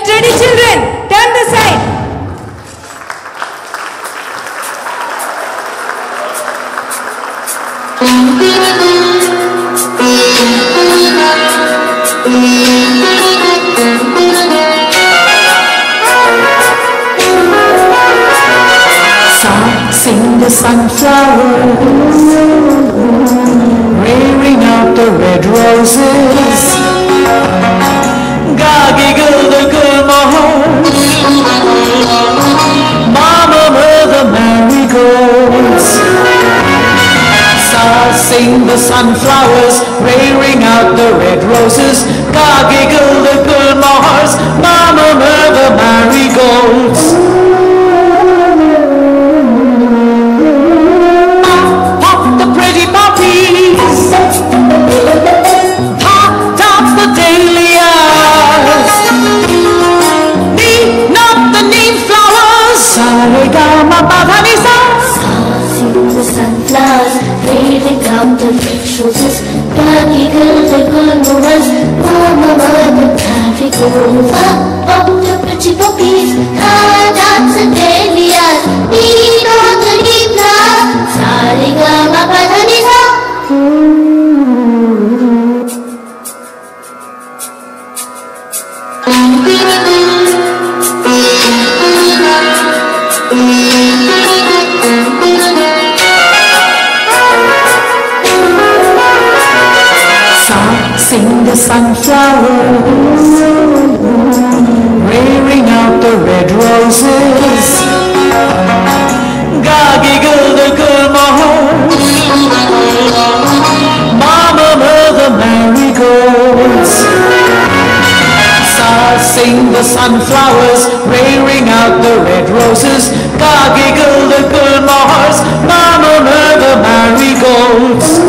Get ready children, turn the side. Sing the sunflower. Sing the sunflowers, raying out the red roses. Ka giggle the gulma. kaldı Mama, mama, güldü gülmez Bağlamadım terfi kurulda Baktı pıçı papiye sing the sunflowers, wearing out the red roses. Ka giggle the gulmahars, mom on her the marigolds.